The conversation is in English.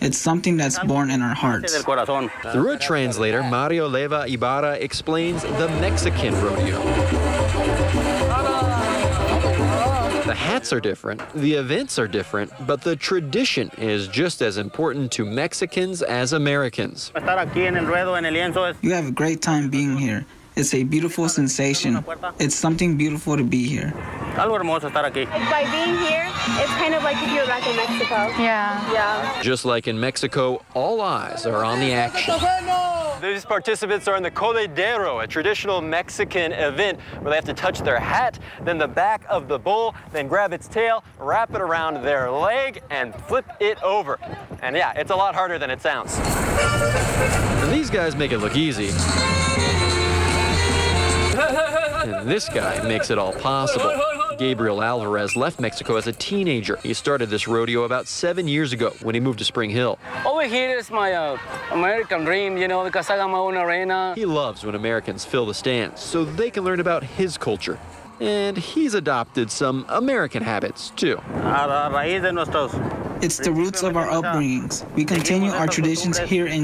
It's something that's born in our hearts. Through a translator, Mario Leva Ibarra explains the Mexican rodeo. The hats are different, the events are different, but the tradition is just as important to Mexicans as Americans. You have a great time being here. It's a beautiful sensation. It's something beautiful to be here. By being here, it's kind of like if you're back in Mexico. Yeah. Yeah. Just like in Mexico, all eyes are on the action. These participants are in the coleadero, a traditional Mexican event where they have to touch their hat, then the back of the bull, then grab its tail, wrap it around their leg, and flip it over. And yeah, it's a lot harder than it sounds. And these guys make it look easy. And this guy makes it all possible. Gabriel Alvarez left Mexico as a teenager. He started this rodeo about seven years ago when he moved to Spring Hill. Over here is my uh, American dream, you know, because I got my own arena. He loves when Americans fill the stands so they can learn about his culture. And he's adopted some American habits, too. It's the roots of our upbringings. We continue our traditions here in